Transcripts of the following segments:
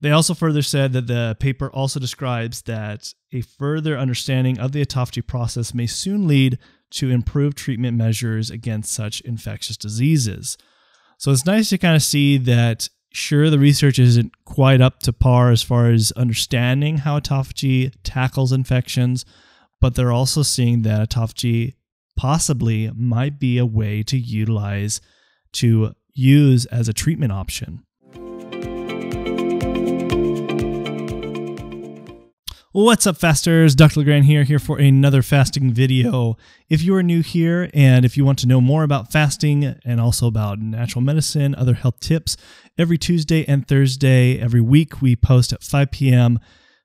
They also further said that the paper also describes that a further understanding of the autophagy process may soon lead to improved treatment measures against such infectious diseases. So it's nice to kind of see that, sure, the research isn't quite up to par as far as understanding how autophagy tackles infections, but they're also seeing that autophagy possibly might be a way to utilize to use as a treatment option. What's up, fasters? Dr. LeGrand here, here for another fasting video. If you are new here and if you want to know more about fasting and also about natural medicine, other health tips, every Tuesday and Thursday, every week, we post at 5 p.m.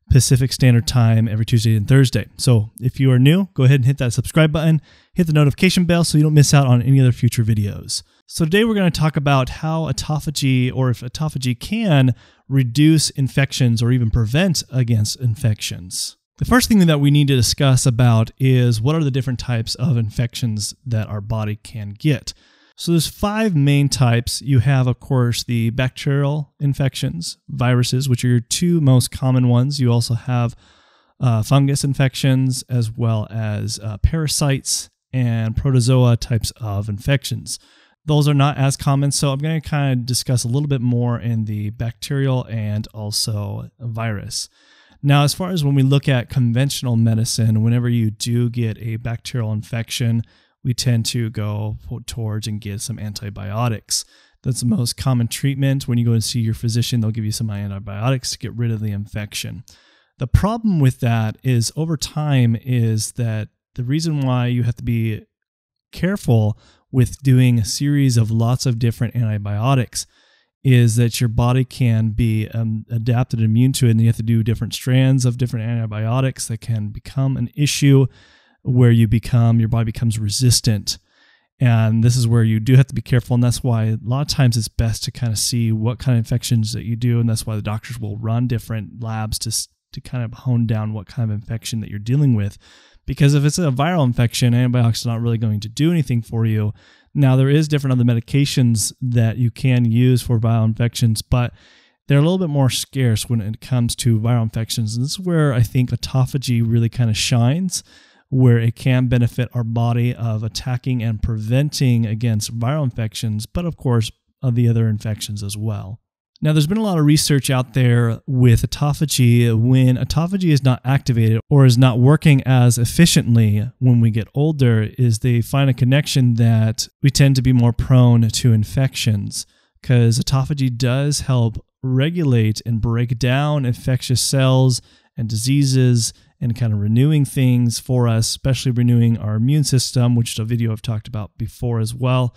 Pacific Standard Time every Tuesday and Thursday. So if you are new, go ahead and hit that subscribe button, hit the notification bell so you don't miss out on any other future videos. So today we're going to talk about how autophagy or if autophagy can reduce infections or even prevent against infections. The first thing that we need to discuss about is what are the different types of infections that our body can get. So there's five main types. You have, of course, the bacterial infections, viruses, which are your two most common ones. You also have uh, fungus infections, as well as uh, parasites and protozoa types of infections. Those are not as common, so I'm going to kind of discuss a little bit more in the bacterial and also virus. Now, as far as when we look at conventional medicine, whenever you do get a bacterial infection, we tend to go towards and get some antibiotics. That's the most common treatment. When you go and see your physician, they'll give you some antibiotics to get rid of the infection. The problem with that is over time is that the reason why you have to be careful with doing a series of lots of different antibiotics is that your body can be um, adapted immune to it, and you have to do different strands of different antibiotics that can become an issue where you become your body becomes resistant. And this is where you do have to be careful, and that's why a lot of times it's best to kind of see what kind of infections that you do, and that's why the doctors will run different labs to to kind of hone down what kind of infection that you're dealing with because if it's a viral infection, antibiotics are not really going to do anything for you. Now, there is different other medications that you can use for viral infections, but they're a little bit more scarce when it comes to viral infections. And this is where I think autophagy really kind of shines, where it can benefit our body of attacking and preventing against viral infections, but of course, of the other infections as well. Now, there's been a lot of research out there with autophagy when autophagy is not activated or is not working as efficiently when we get older, is they find a connection that we tend to be more prone to infections because autophagy does help regulate and break down infectious cells and diseases and kind of renewing things for us, especially renewing our immune system, which is a video I've talked about before as well.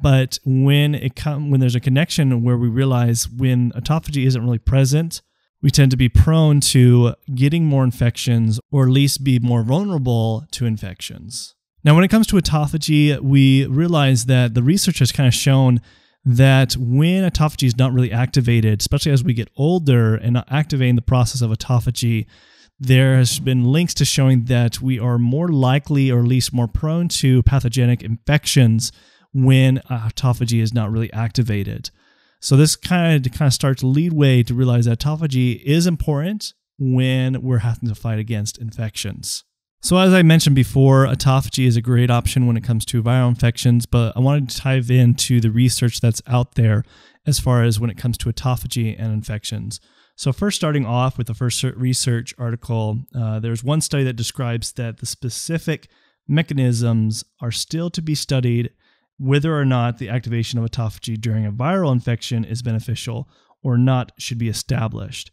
But when it come when there's a connection where we realize when autophagy isn't really present, we tend to be prone to getting more infections or at least be more vulnerable to infections. Now, when it comes to autophagy, we realize that the research has kind of shown that when autophagy is not really activated, especially as we get older and not activating the process of autophagy, there has been links to showing that we are more likely or at least more prone to pathogenic infections when autophagy is not really activated. So this kind of kind of starts lead way to realize that autophagy is important when we're having to fight against infections. So as I mentioned before, autophagy is a great option when it comes to viral infections, but I wanted to dive into the research that's out there as far as when it comes to autophagy and infections. So first starting off with the first research article, uh, there's one study that describes that the specific mechanisms are still to be studied whether or not the activation of autophagy during a viral infection is beneficial or not should be established.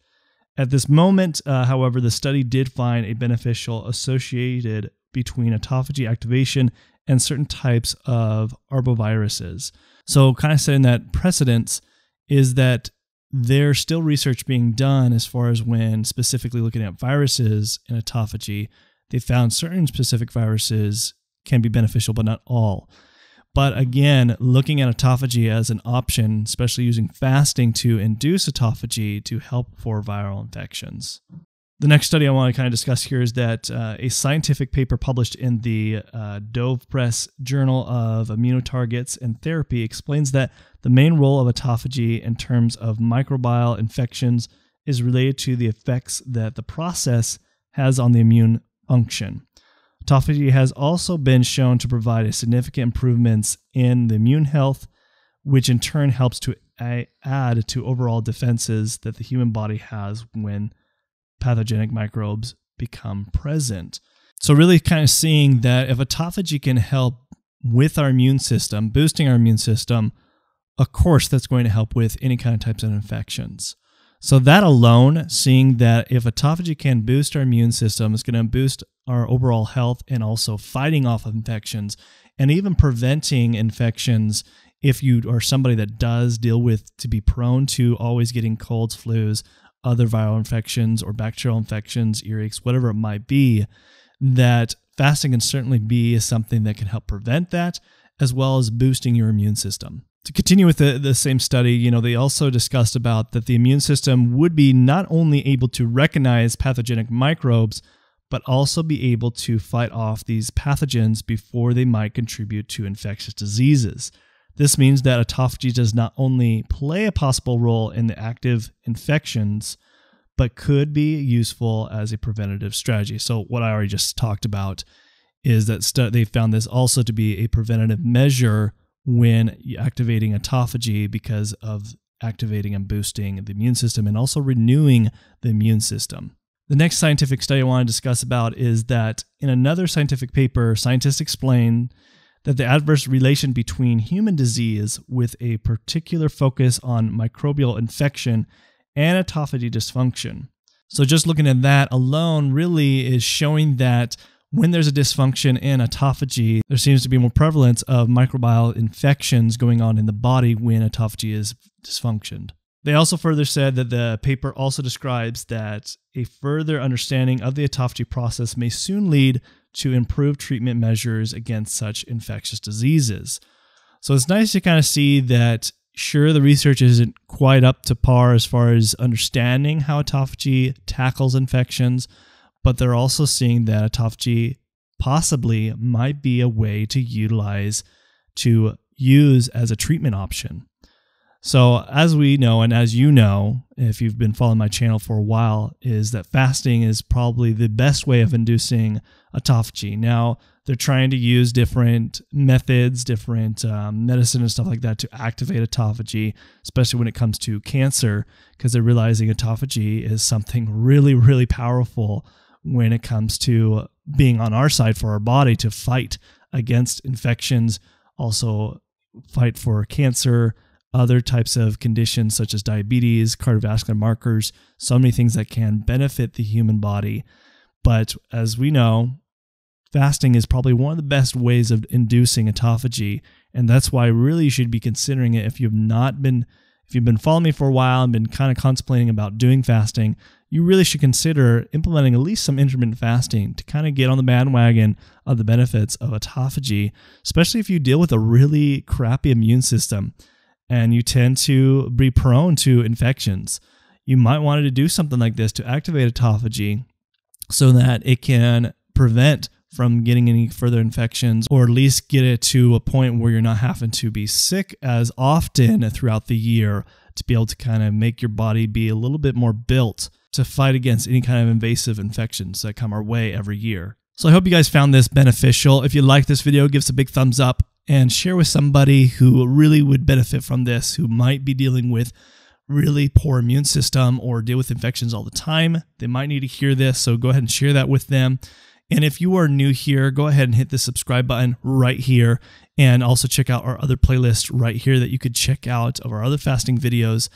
At this moment, uh, however, the study did find a beneficial associated between autophagy activation and certain types of arboviruses. So, kind of setting that precedence is that there's still research being done as far as when specifically looking at viruses in autophagy. They found certain specific viruses can be beneficial, but not all. But again, looking at autophagy as an option, especially using fasting to induce autophagy to help for viral infections. The next study I want to kind of discuss here is that uh, a scientific paper published in the uh, Dove Press Journal of Immunotargets and Therapy explains that the main role of autophagy in terms of microbial infections is related to the effects that the process has on the immune function. Autophagy has also been shown to provide significant improvements in the immune health, which in turn helps to add to overall defenses that the human body has when pathogenic microbes become present. So, really, kind of seeing that if autophagy can help with our immune system, boosting our immune system, of course, that's going to help with any kind of types of infections. So, that alone, seeing that if autophagy can boost our immune system, it's going to boost our overall health and also fighting off of infections and even preventing infections if you are somebody that does deal with to be prone to always getting colds, flus, other viral infections or bacterial infections, earaches, whatever it might be, that fasting can certainly be something that can help prevent that, as well as boosting your immune system. To continue with the, the same study, you know, they also discussed about that the immune system would be not only able to recognize pathogenic microbes, but also be able to fight off these pathogens before they might contribute to infectious diseases. This means that autophagy does not only play a possible role in the active infections, but could be useful as a preventative strategy. So, what I already just talked about is that they found this also to be a preventative measure when activating autophagy because of activating and boosting the immune system and also renewing the immune system. The next scientific study I want to discuss about is that in another scientific paper, scientists explain that the adverse relation between human disease with a particular focus on microbial infection and autophagy dysfunction. So, just looking at that alone really is showing that when there's a dysfunction in autophagy, there seems to be more prevalence of microbial infections going on in the body when autophagy is dysfunctioned. They also further said that the paper also describes that a further understanding of the autophagy process may soon lead to improve treatment measures against such infectious diseases. So it's nice to kind of see that, sure, the research isn't quite up to par as far as understanding how autophagy tackles infections, but they're also seeing that autophagy possibly might be a way to utilize to use as a treatment option. So, as we know, and as you know, if you've been following my channel for a while, is that fasting is probably the best way of inducing autophagy. Now, they're trying to use different methods, different um, medicine and stuff like that to activate autophagy, especially when it comes to cancer, because they're realizing autophagy is something really, really powerful when it comes to being on our side for our body to fight against infections, also fight for cancer other types of conditions such as diabetes, cardiovascular markers, so many things that can benefit the human body. But as we know, fasting is probably one of the best ways of inducing autophagy. And that's why really you should be considering it if you've not been if you've been following me for a while and been kind of contemplating about doing fasting, you really should consider implementing at least some intermittent fasting to kind of get on the bandwagon of the benefits of autophagy, especially if you deal with a really crappy immune system and you tend to be prone to infections. You might want to do something like this to activate autophagy so that it can prevent from getting any further infections or at least get it to a point where you're not having to be sick as often throughout the year to be able to kind of make your body be a little bit more built to fight against any kind of invasive infections that come our way every year. So I hope you guys found this beneficial. If you like this video, give us a big thumbs up and share with somebody who really would benefit from this, who might be dealing with really poor immune system or deal with infections all the time. They might need to hear this, so go ahead and share that with them. And if you are new here, go ahead and hit the subscribe button right here. And also check out our other playlist right here that you could check out of our other fasting videos.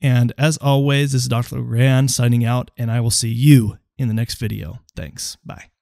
And as always, this is Dr. Legrand signing out, and I will see you in the next video. Thanks. Bye.